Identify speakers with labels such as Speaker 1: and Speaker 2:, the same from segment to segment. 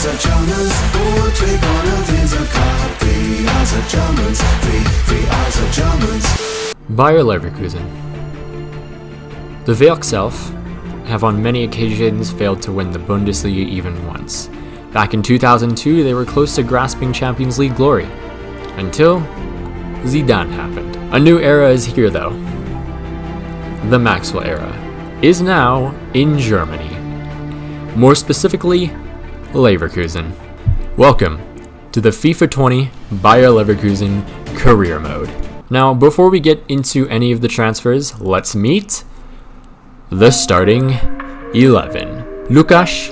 Speaker 1: Germans. Wir wollen diese Cup. We are Germans. We, we are Germans.
Speaker 2: Bayer Leverkusen. The Werkself have on many occasions failed to win the Bundesliga even once. Back in 2002, they were close to grasping Champions League glory. Until Zidane happened. A new era is here though. The Maqwell era is now in Germany. More specifically, Leverkusen. Welcome to the FIFA 20 Bayer Leverkusen career mode. Now, before we get into any of the transfers, let's meet the starting 11. Lukas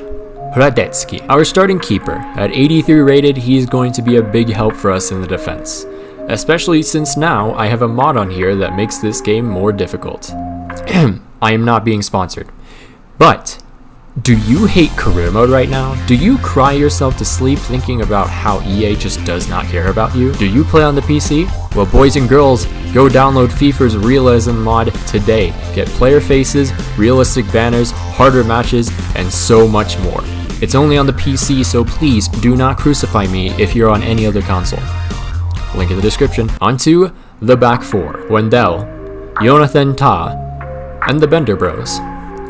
Speaker 2: Hradecky, our starting keeper. At 83 rated, he is going to be a big help for us in the defense. Especially since now I have a mod on here that makes this game more difficult. I am not being sponsored. But, do you hate career mode right now? Do you cry yourself to sleep thinking about how EA just does not care about you? Do you play on the PC? Well boys and girls, go download FIFER's Realism mod today. Get player faces, realistic banners, harder matches, and so much more. It's only on the PC, so please do not crucify me if you're on any other console. Link in the description. Onto the back four. Wendell, Jonathan Tah, and the Bender Bros.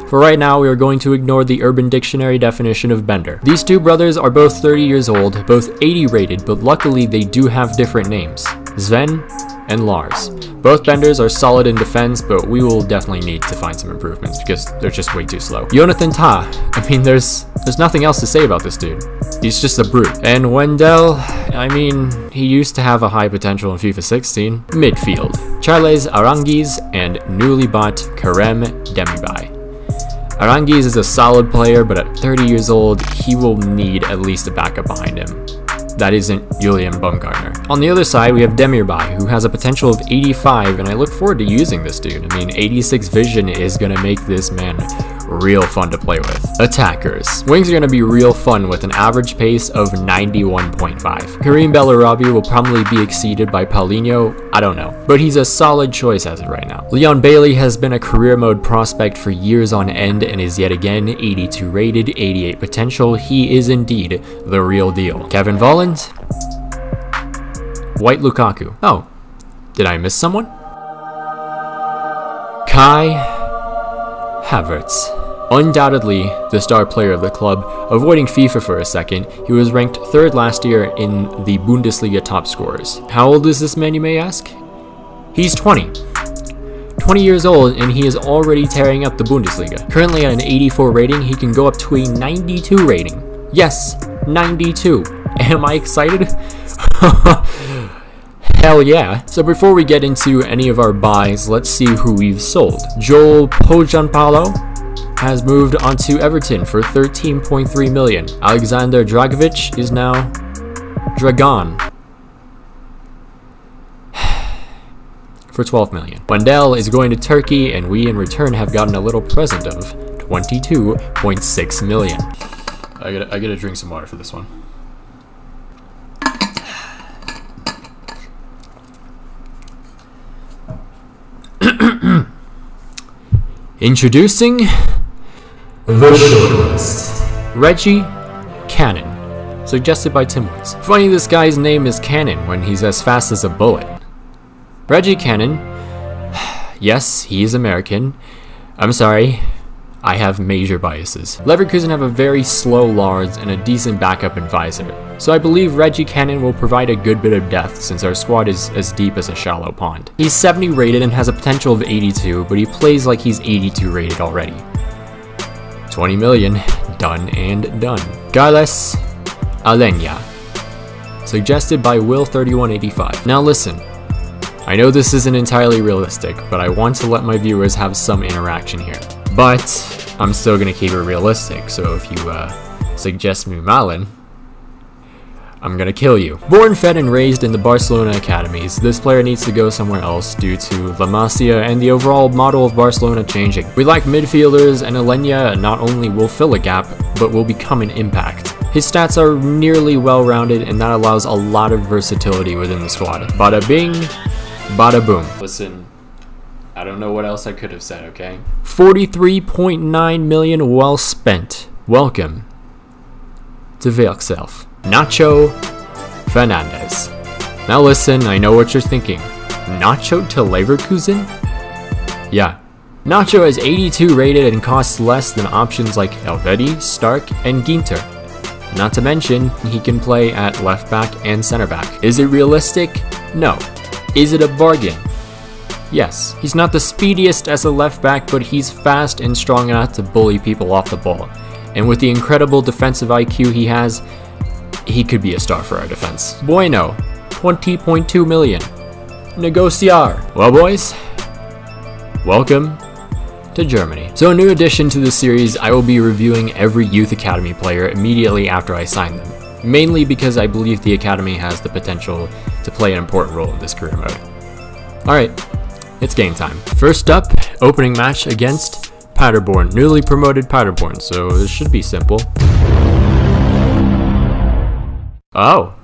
Speaker 2: For right now, we are going to ignore the Urban Dictionary definition of Bender. These two brothers are both 30 years old, both 80 rated, but luckily they do have different names. Sven and Lars. Both benders are solid in defense, but we will definitely need to find some improvements because they're just way too slow. Jonathan Tah, I mean, there's there's nothing else to say about this dude. He's just a brute. And Wendell, I mean, he used to have a high potential in FIFA 16. Midfield, Charles Aranguiz and newly bought Kerem Demirbay. Aranguiz is a solid player, but at 30 years old, he will need at least a backup behind him that isn't Julian Baumgartner. On the other side, we have Demirbay, who has a potential of 85, and I look forward to using this dude. I mean, 86 vision is going to make this man real fun to play with. Attackers. Wings are going to be real fun with an average pace of 91.5. Karim Bellarabi will probably be exceeded by Paulinho, I don't know, but he's a solid choice as of right now. Leon Bailey has been a career mode prospect for years on end and is yet again 82 rated, 88 potential. He is indeed the real deal. Kevin Volland? White Lukaku. Oh, did I miss someone? Kai Havertz. Undoubtedly the star player of the club, avoiding FIFA for a second, he was ranked third last year in the Bundesliga top scorers. How old is this man, you may ask? He's 20. 20 years old and he is already tearing up the Bundesliga. Currently at an 84 rating, he can go up to a 92 rating. Yes, 92. Am I excited? Hell yeah. So before we get into any of our buys, let's see who we've sold. Joel Pohjanpalo has moved on to Everton for 13.3 million. Alexander Dragovic is now Dragon for 12 million. Wendell is going to Turkey and we in return have gotten a little present of 22.6 million. I gotta, I gotta drink some water for this one. Introducing the shortlist. Reggie Cannon, suggested by Tim Woods. Funny this guy's name is Cannon when he's as fast as a bullet. Reggie Cannon, yes, he's American. I'm sorry, I have major biases. Leverkusen have a very slow Lars and a decent backup in Weiser, so I believe Reggie Cannon will provide a good bit of depth since our squad is as deep as a shallow pond. He's 70 rated and has a potential of 82, but he plays like he's 82 rated already. 20 million, done and done. Carles Aleñá, suggested by Will3185. Now listen, I know this isn't entirely realistic, but I want to let my viewers have some interaction here. But I'm still gonna keep it realistic, so if you uh, suggest Mumalin, I'm gonna kill you. Born, fed, and raised in the Barcelona academies, this player needs to go somewhere else due to La Masia and the overall model of Barcelona changing. We like midfielders, and Aleñá not only will fill a gap, but will become an impact. His stats are nearly well-rounded, and that allows a lot of versatility within the squad. Bada bing, bada boom. Listen, I don't know what else I could have said, okay? 43.9 million well spent. Welcome to Werkself. Nacho Fernandez. Now listen, I know what you're thinking. Nacho to Leverkusen? Yeah. Nacho is 82 rated and costs less than options like Elvedi, Stark, and Ginter. Not to mention, he can play at left back and center back. Is it realistic? No. Is it a bargain? Yes. He's not the speediest as a left back, but he's fast and strong enough to bully people off the ball. And with the incredible defensive IQ he has, he could be a star for our defense. Bueno, 20.2 million. Negociar. Well, boys, welcome to Germany. So a new addition to the series, I will be reviewing every Youth Academy player immediately after I sign them. Mainly because I believe the Academy has the potential to play an important role in this career mode. Alright, it's game time. First up, opening match against Paderborn, newly promoted Paderborn, so this should be simple. Oh.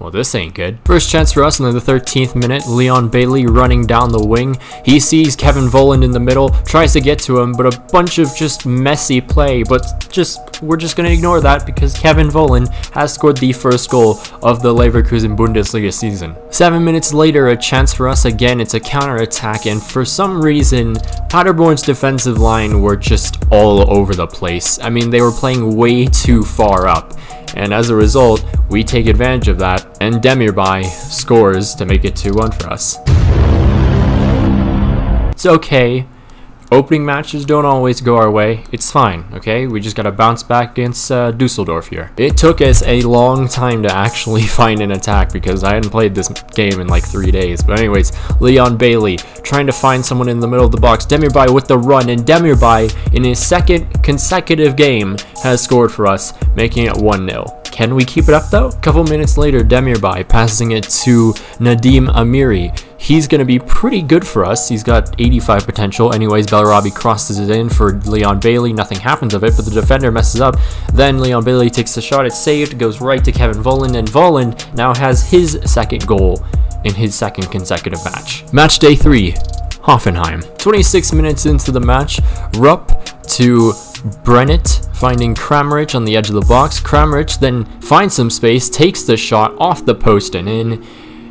Speaker 2: Well, this ain't good. First chance for us in the 13th minute, Leon Bailey running down the wing. He sees Kevin Volland in the middle, tries to get to him, but a bunch of just messy play, but just, we're just gonna ignore that because Kevin Volland has scored the first goal of the Leverkusen Bundesliga season. Seven minutes later, a chance for us again, it's a counter attack, and for some reason, Paderborn's defensive line were just all over the place. I mean, they were playing way too far up and as a result, we take advantage of that, and Demirbay scores to make it 2-1 for us. It's okay. Opening matches don't always go our way. It's fine, okay? We just gotta bounce back against uh, Dusseldorf here. It took us a long time to actually find an attack because I hadn't played this game in like three days. But anyways, Leon Bailey trying to find someone in the middle of the box. Demirbay with the run, and Demirbay in his second consecutive game has scored for us, making it 1-0. Can we keep it up though? Couple minutes later, Demirbay passing it to Nadim Amiri. He's going to be pretty good for us. He's got 85 potential. Anyways, Bellarabi crosses it in for Leon Bailey. Nothing happens of it, but the defender messes up. Then Leon Bailey takes the shot. It's saved. Goes right to Kevin Volland. And Volland now has his second goal in his second consecutive match. Match day 3. Hoffenheim. 26 minutes into the match, Rupp to Brenet finding Kramaric on the edge of the box. Kramaric then finds some space, takes the shot off the post and in,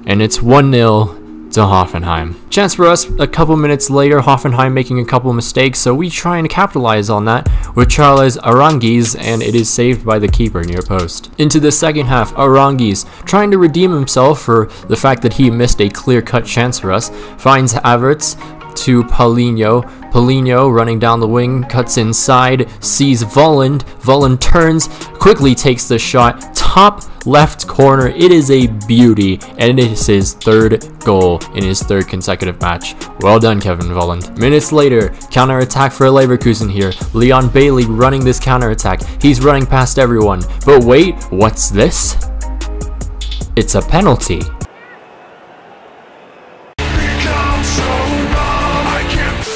Speaker 2: and it's 1-0 to Hoffenheim. Chance for us a couple minutes later, Hoffenheim making a couple mistakes, so we try and capitalize on that with Charles Aranguiz, and it is saved by the keeper near post. Into the second half, Aranguiz, trying to redeem himself for the fact that he missed a clear-cut chance for us, finds Havertz, to Paulinho. Paulinho running down the wing, cuts inside, sees Volland. Volland turns, quickly takes the shot, top left corner. It is a beauty, and it is his third goal in his third consecutive match. Well done, Kevin Volland. Minutes later, counter attack for Leverkusen here. Leon Bailey running this counter attack. He's running past everyone. But wait, what's this? It's a penalty.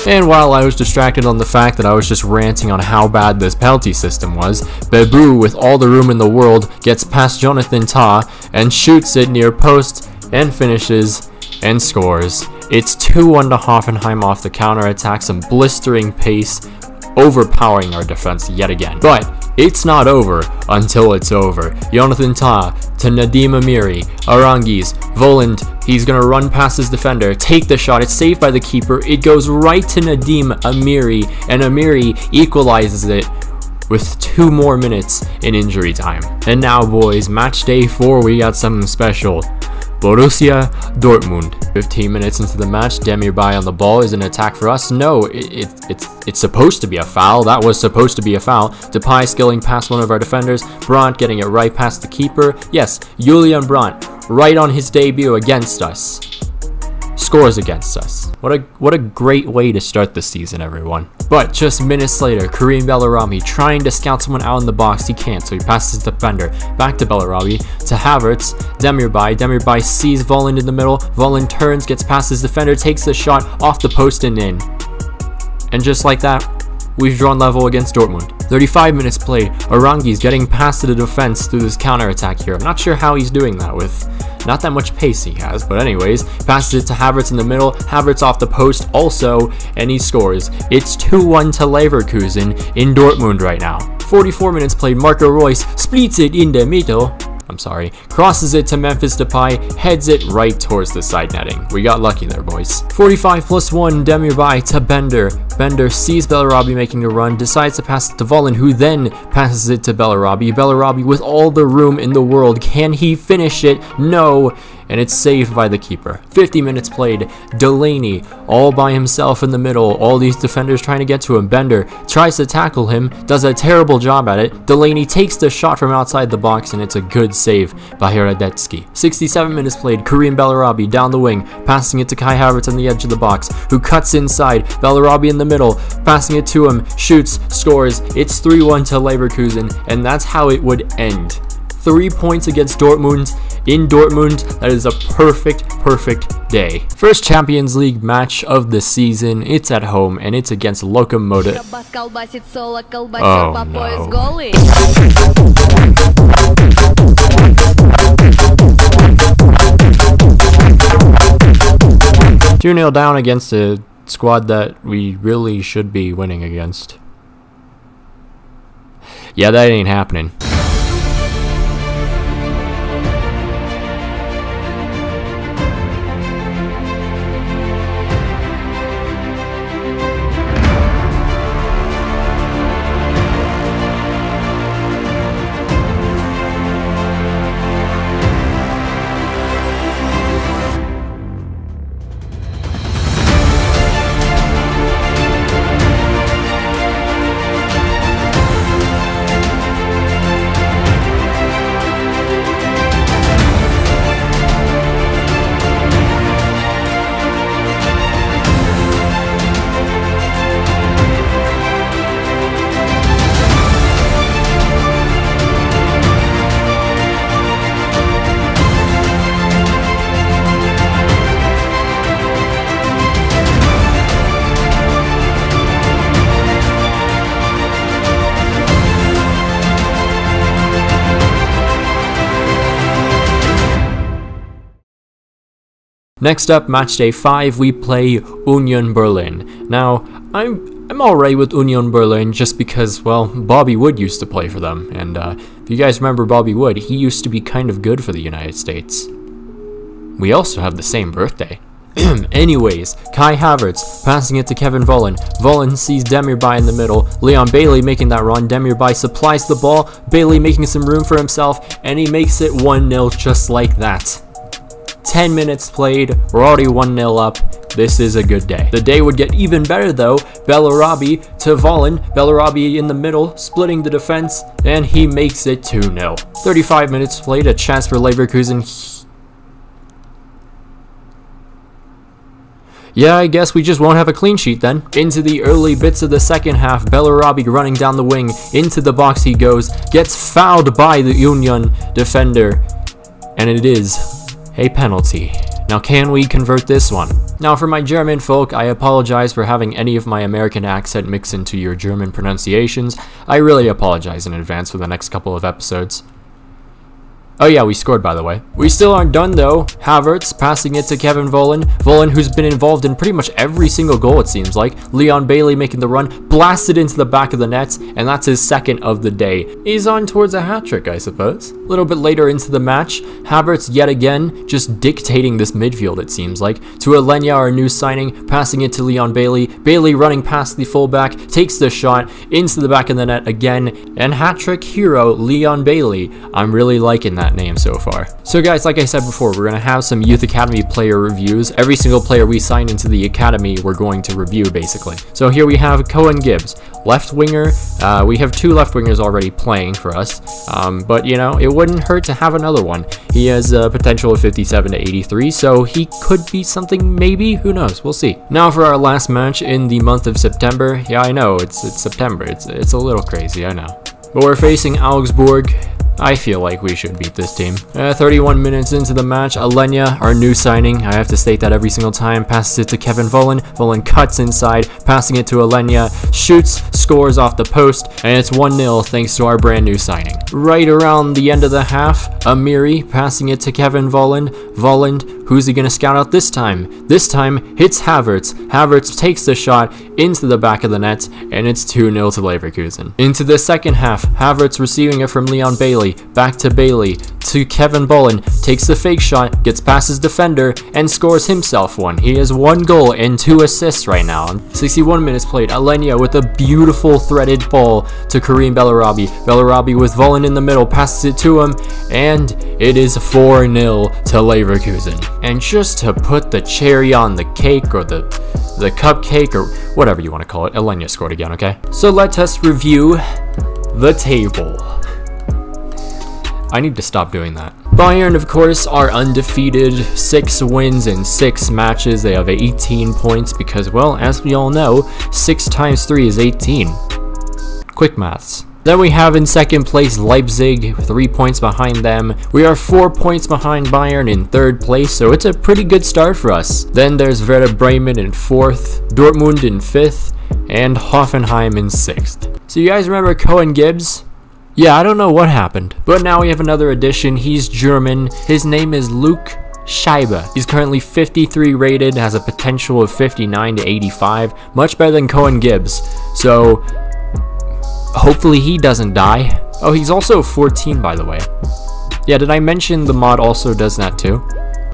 Speaker 2: And while I was distracted on the fact that I was just ranting on how bad this penalty system was, Bebou, with all the room in the world, gets past Jonathan Tah and shoots it near post and finishes and scores. It's 2-1 to Hoffenheim off the counter attack, some blistering pace, overpowering our defense yet again. But it's not over until it's over. Jonathan Tah to Nadim Amiri, Aranguiz, Volland, he's gonna run past his defender, take the shot, it's saved by the keeper, it goes right to Nadim Amiri, and Amiri equalizes it with two more minutes in injury time. And now boys, match day 4, we got something special. Borussia Dortmund. 15 minutes into the match, Demirbay on the ball is an attack for us. No, it, it, it's it's supposed to be a foul. That was supposed to be a foul. Depay skilling past one of our defenders. Brandt getting it right past the keeper. Yes, Julian Brandt, right on his debut against us scores against us. What a what a great way to start the season, everyone. But just minutes later, Kareem Bellarabi trying to scout someone out in the box, he can't, so he passes the defender back to Bellarabi, to Havertz, Demirbay, Demirbay sees Volland in the middle, Volland turns, gets past his defender, takes the shot off the post and in. And just like that, we've drawn level against Dortmund. 35 minutes played, Aranguiz getting past the defense through this counter attack here. I'm not sure how he's doing that with not that much pace he has, but anyways, passes it to Havertz in the middle, Havertz off the post also, and he scores. It's 2-1 to Leverkusen in Dortmund right now. 44 minutes played, Marco Reus splits it in the middle. I'm sorry, crosses it to Memphis Depay, heads it right towards the side netting. We got lucky there, boys. 45 plus 1, Demirbay to Bender. Bender sees Bellarabi making a run, decides to pass it to Volland, who then passes it to Bellarabi. Bellarabi with all the room in the world. Can he finish it? No and it's saved by the keeper. 50 minutes played, Delaney all by himself in the middle, all these defenders trying to get to him. Bender tries to tackle him, does a terrible job at it. Delaney takes the shot from outside the box and it's a good save by Hradecky. 67 minutes played, Kareem Bellarabi down the wing, passing it to Kai Havertz on the edge of the box, who cuts inside, Bellarabi in the middle, passing it to him, shoots, scores, it's 3-1 to Leverkusen, and that's how it would end. Three points against Dortmund, in Dortmund. That is a perfect, perfect day. First Champions League match of the season. It's at home and it's against Lokomotiv. Oh, oh no. 2 0 down against a squad that we really should be winning against. Yeah, that ain't happening. Next up, match day 5, we play Union Berlin. Now, I'm I'm alright with Union Berlin just because, well, Bobby Wood used to play for them, and uh, if you guys remember Bobby Wood, he used to be kind of good for the United States. We also have the same birthday. Anyways, Kai Havertz passing it to Kevin Volland. Volland sees Demirbay in the middle. Leon Bailey making that run. Demirbay supplies the ball. Bailey making some room for himself, and he makes it 1-0 just like that. 10 minutes played, we're already 1-0 up. This is a good day. The day would get even better though. Bellarabi to Volland. Bellarabi in the middle, splitting the defense, and he makes it 2-0. 35 minutes played, a chance for Leverkusen. Yeah, I guess we just won't have a clean sheet then. Into the early bits of the second half, Bellarabi running down the wing. Into the box he goes, gets fouled by the Union defender, and it is a penalty. Now can we convert this one? Now for my German folk, I apologize for having any of my American accent mix into your German pronunciations. I really apologize in advance for the next couple of episodes. Oh yeah, we scored by the way. We still aren't done though. Havertz passing it to Kevin Volland. Volland who's been involved in pretty much every single goal it seems like. Leon Bailey making the run, blasted into the back of the net, and that's his second of the day. He's on towards a hat-trick I suppose. A little bit later into the match, Havertz yet again just dictating this midfield it seems like. To Aleñá our new signing, passing it to Leon Bailey. Bailey running past the fullback, takes the shot into the back of the net again, and hat-trick hero Leon Bailey. I'm really liking that that name so far. So guys, like I said before, we're going to have some Youth Academy player reviews. Every single player we sign into the Academy, we're going to review basically. So here we have Cohen Gibbs, left winger. Uh, we have two left wingers already playing for us, um, but you know, it wouldn't hurt to have another one. He has a potential of 57 to 83, so he could be something maybe, who knows, we'll see. Now for our last match in the month of September. Yeah, I know, it's, it's September, it's, it's a little crazy, I know. But we're facing Augsburg, I feel like we should beat this team. Uh, 31 minutes into the match, Aleñá, our new signing, I have to state that every single time, passes it to Kevin Volland. Volland cuts inside, passing it to Aleñá, shoots, scores off the post, and it's 1-0 thanks to our brand new signing. Right around the end of the half, Amiri passing it to Kevin Volland. Volland, who's he gonna scout out this time? This time, hits Havertz. Havertz takes the shot into the back of the net, and it's 2-0 to Leverkusen. Into the second half, Havertz receiving it from Leon Bailey, back to Bailey, to Kevin Volland, takes the fake shot, gets past his defender, and scores himself one. He has one goal and two assists right now. 61 minutes played, Aleñá with a beautiful threaded ball to Kareem Bellarabi. Bellarabi with Volland in the middle, passes it to him, and it is 4-0 to Leverkusen. And just to put the cherry on the cake, or the, the cupcake, or whatever you want to call it, Aleñá scored again, okay? So let us review the table. I need to stop doing that. Bayern, of course, are undefeated, 6 wins in 6 matches. They have 18 points because, well, as we all know, 6 times 3 is 18. Quick maths. Then we have in second place Leipzig, 3 points behind them. We are 4 points behind Bayern in third place, so it's a pretty good start for us. Then there's Werder Bremen in 4th, Dortmund in 5th, and Hoffenheim in 6th. So you guys remember Cohen Gibbs? Yeah, I don't know what happened. But now we have another addition. He's German. His name is Luke Scheibe. He's currently 53 rated, has a potential of 59 to 85, much better than Cohen Gibbs. So hopefully he doesn't die. Oh, he's also 14 by the way. Yeah, did I mention the mod also does that too?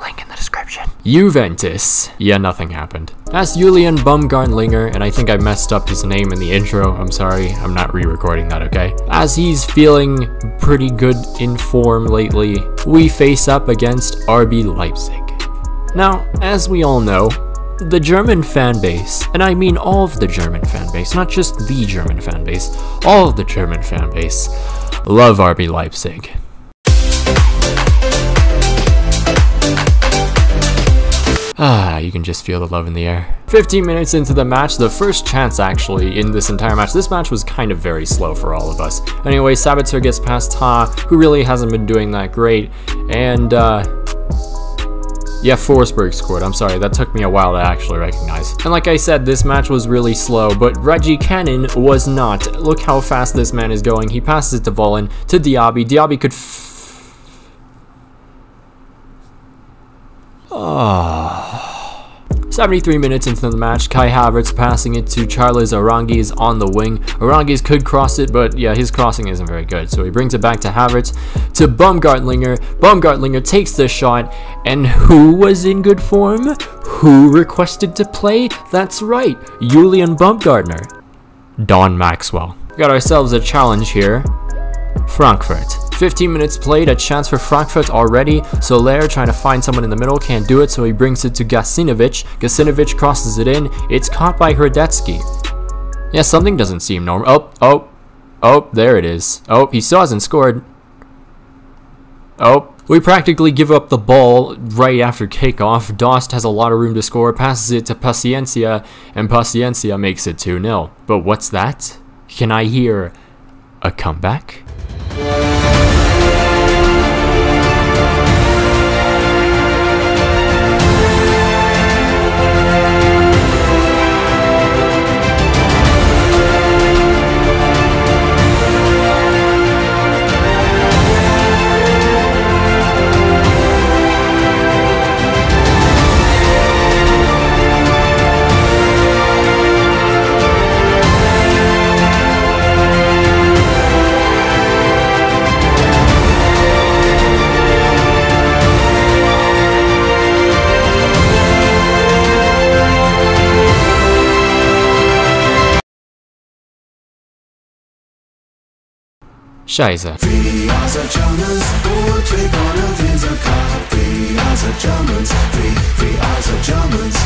Speaker 2: Link in the description. Juventus. Yeah, nothing happened. That's Julian Baumgartlinger, and I think I messed up his name in the intro. I'm sorry, I'm not re-recording that, okay? As he's feeling pretty good in form lately, we face up against RB Leipzig. Now, as we all know, the German fan base, and I mean all of the German fan base, not just the German fan base, all of the German fan base, love RB Leipzig. Ah, you can just feel the love in the air. 15 minutes into the match, the first chance actually in this entire match. This match was kind of very slow for all of us. Anyway, Sabitzer gets past Tah, who really hasn't been doing that great, and uh, yeah, Forsberg scored. I'm sorry, that took me a while to actually recognize. And like I said, this match was really slow, but Reggie Cannon was not. Look how fast this man is going. He passes it to Volland, to Diaby. Diaby could Ah. 73 minutes into the match, Kai Havertz passing it to Charles Aranguiz on the wing. Aranguiz could cross it, but yeah, his crossing isn't very good. So he brings it back to Havertz, to Baumgartlinger. Baumgartlinger takes the shot, and who was in good form? Who requested to play? That's right, Julian Baumgartner. Don Maqwell. Got ourselves a challenge here. Frankfurt. 15 minutes played, a chance for Frankfurt already. Soler trying to find someone in the middle, can't do it, so he brings it to Gacinovic. Gacinovic crosses it in. It's caught by Hradecky. Yeah, something doesn't seem normal. Oh, oh, oh, there it is. Oh, he still hasn't scored. Oh, we practically give up the ball right after kickoff. Dost has a lot of room to score, passes it to Paciencia, and Paciencia makes it 2-0. But what's that? Can I hear a comeback? Scheiße.